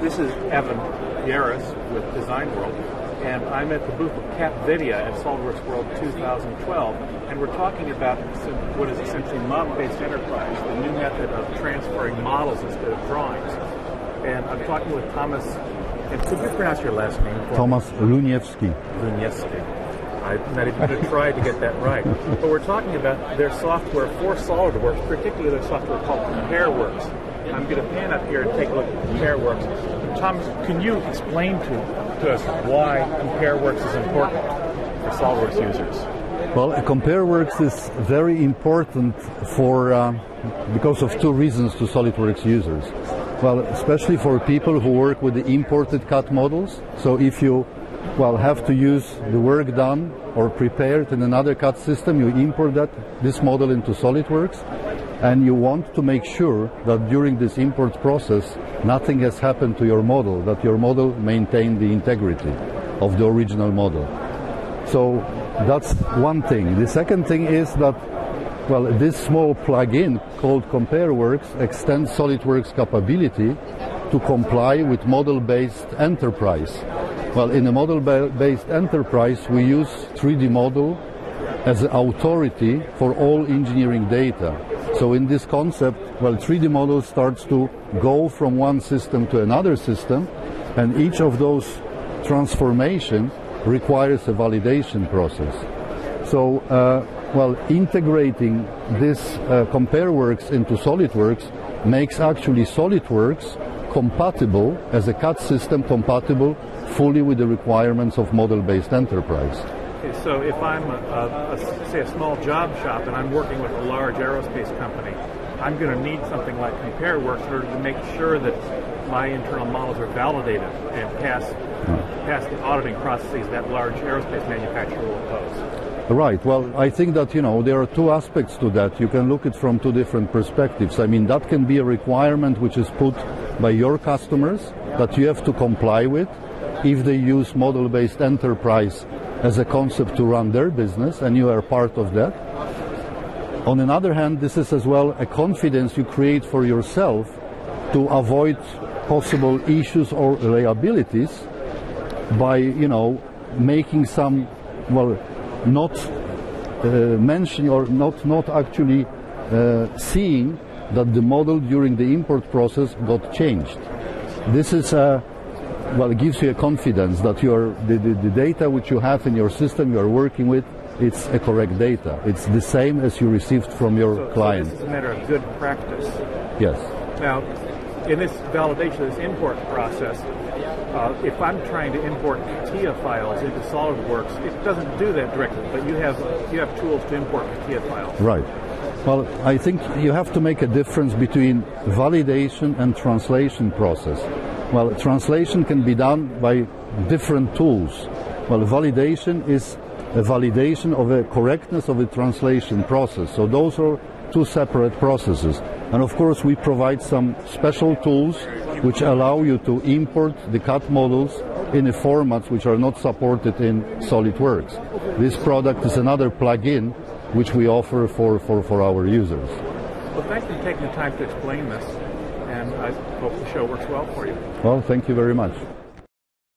This is Evan Yares with Design World, and I'm at the booth of CapVidia at SolidWorks World 2012, and we're talking about what is essentially model-based enterprise, the new method of transferring models instead of drawings. And I'm talking with Thomas, and could you pronounce your last name Thomas Luniewski. Luniewski. I'm not even going to try to get that right. But we're talking about their software for SolidWorks, particularly their software called CompareWorks. I'm going to pan up here and take a look at CompareWorks. Thomas, can you explain to, to us why CompareWorks is important for SolidWorks users? Well, CompareWorks is very important for uh, because of two reasons to SolidWorks users. Well, especially for people who work with the imported CAD models. So if you well have to use the work done or prepared in another CAD system, you import that this model into SolidWorks and you want to make sure that during this import process nothing has happened to your model, that your model maintained the integrity of the original model. So that's one thing. The second thing is that well, this small plugin called CompareWorks extends SolidWorks capability to comply with model-based enterprise. Well, in a model-based enterprise, we use 3D model as authority for all engineering data. So in this concept, well, 3D model starts to go from one system to another system, and each of those transformation requires a validation process. So, uh, well, integrating this uh, CompareWorks into SolidWorks makes actually SolidWorks compatible as a CAD system compatible fully with the requirements of model-based enterprise. So if I'm, a, a, a, say, a small job shop and I'm working with a large aerospace company, I'm going to need something like CompareWorks in order to make sure that my internal models are validated and pass, pass the auditing processes that large aerospace manufacturer will pose. Right. Well, I think that, you know, there are two aspects to that. You can look at from two different perspectives. I mean, that can be a requirement which is put by your customers that you have to comply with if they use model-based enterprise as a concept to run their business and you are part of that. On another hand, this is as well a confidence you create for yourself to avoid possible issues or liabilities by, you know, making some, well, not uh, mentioning or not, not actually uh, seeing that the model during the import process got changed. This is a well, it gives you a confidence that your the, the, the, data which you have in your system you are working with, it's a correct data. It's the same as you received from your so, client. So this is a matter of good practice. Yes. Now, in this validation, this import process, uh, if I'm trying to import CATIA files into SolidWorks, it doesn't do that directly, but you have you have tools to import CATIA files. Right. Well, I think you have to make a difference between validation and translation process. Well, translation can be done by different tools. Well, validation is a validation of the correctness of the translation process. So those are two separate processes. And of course, we provide some special tools which allow you to import the CAD models in a formats which are not supported in SolidWorks. This product is another plugin which we offer for, for, for our users. Well, thanks for taking the time to explain this, and I hope the show works well for you. Well, thank you very much.